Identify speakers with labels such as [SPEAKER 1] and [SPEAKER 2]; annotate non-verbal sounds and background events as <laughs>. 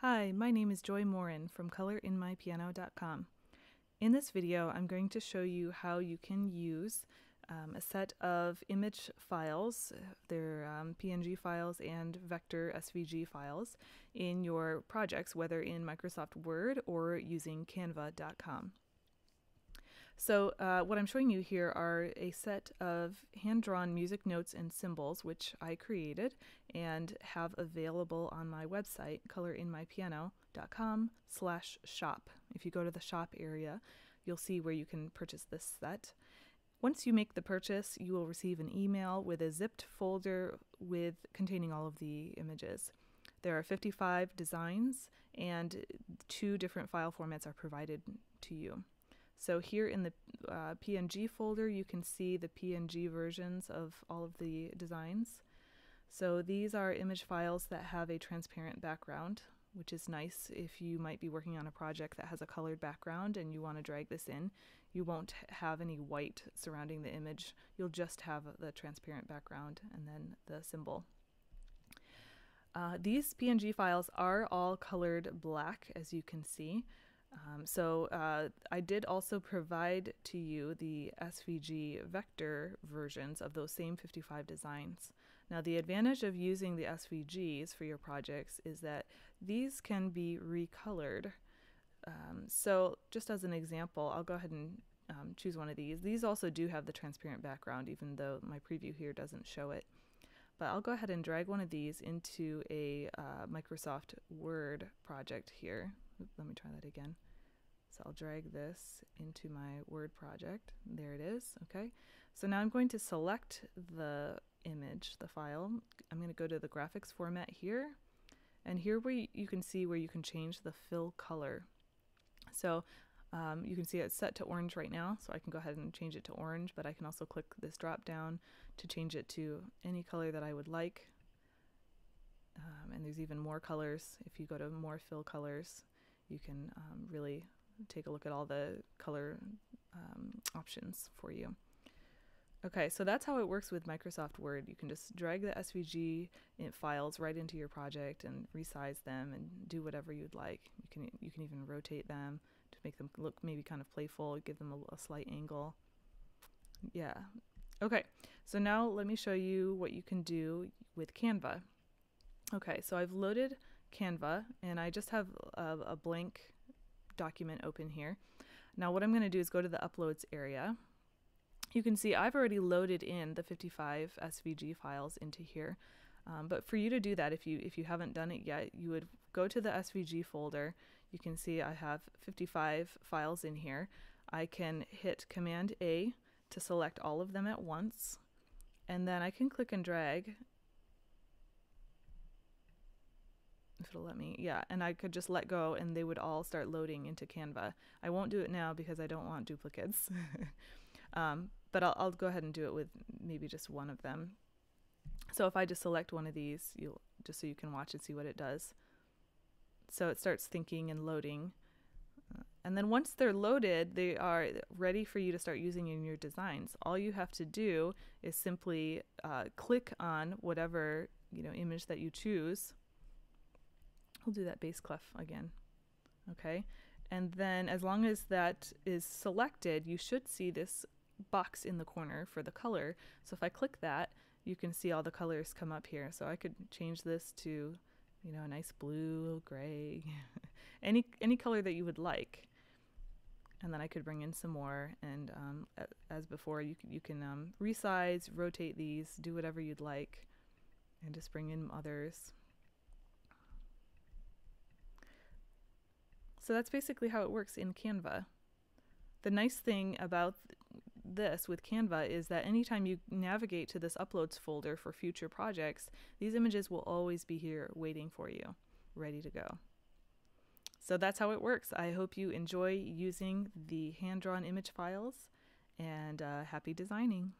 [SPEAKER 1] Hi, my name is Joy Morin from colorinmypiano.com. In this video, I'm going to show you how you can use um, a set of image files, they're um, PNG files and vector SVG files, in your projects, whether in Microsoft Word or using canva.com. So uh, what I'm showing you here are a set of hand-drawn music notes and symbols which I created and have available on my website colorinmypiano.com slash shop. If you go to the shop area you'll see where you can purchase this set. Once you make the purchase you will receive an email with a zipped folder with containing all of the images. There are 55 designs and two different file formats are provided to you. So here in the uh, PNG folder, you can see the PNG versions of all of the designs. So these are image files that have a transparent background, which is nice if you might be working on a project that has a colored background and you want to drag this in. You won't have any white surrounding the image. You'll just have the transparent background and then the symbol. Uh, these PNG files are all colored black, as you can see. Um, so uh, I did also provide to you the SVG vector versions of those same 55 designs. Now the advantage of using the SVGs for your projects is that these can be recolored. Um, so just as an example, I'll go ahead and um, choose one of these. These also do have the transparent background even though my preview here doesn't show it. But I'll go ahead and drag one of these into a uh, Microsoft Word project here let me try that again. So I'll drag this into my Word project. There it is, okay? So now I'm going to select the image, the file. I'm going to go to the graphics format here, and here where you can see where you can change the fill color. So um, you can see it's set to orange right now, so I can go ahead and change it to orange, but I can also click this drop down to change it to any color that I would like. Um, and there's even more colors if you go to more fill colors you can um, really take a look at all the color um, options for you. Okay, so that's how it works with Microsoft Word. You can just drag the SVG files right into your project and resize them and do whatever you'd like. You can you can even rotate them to make them look maybe kind of playful, give them a, a slight angle. Yeah. Okay, so now let me show you what you can do with Canva. Okay, so I've loaded Canva and I just have a, a blank document open here. Now what I'm going to do is go to the uploads area. You can see I've already loaded in the 55 SVG files into here. Um, but for you to do that, if you if you haven't done it yet, you would go to the SVG folder. You can see I have 55 files in here. I can hit Command A to select all of them at once, and then I can click and drag if it'll let me. Yeah, and I could just let go and they would all start loading into Canva. I won't do it now because I don't want duplicates. <laughs> um, but I'll, I'll go ahead and do it with maybe just one of them. So if I just select one of these, you'll just so you can watch and see what it does. So it starts thinking and loading. And then once they're loaded, they are ready for you to start using in your designs. All you have to do is simply uh, click on whatever you know image that you choose We'll do that bass clef again. Okay, and then as long as that is selected, you should see this box in the corner for the color. So if I click that, you can see all the colors come up here. So I could change this to, you know, a nice blue, gray, <laughs> any any color that you would like. And then I could bring in some more, and um, as before, you can, you can um, resize, rotate these, do whatever you'd like, and just bring in others. So that's basically how it works in Canva. The nice thing about this with Canva is that anytime you navigate to this uploads folder for future projects, these images will always be here waiting for you, ready to go. So that's how it works. I hope you enjoy using the hand-drawn image files and uh, happy designing.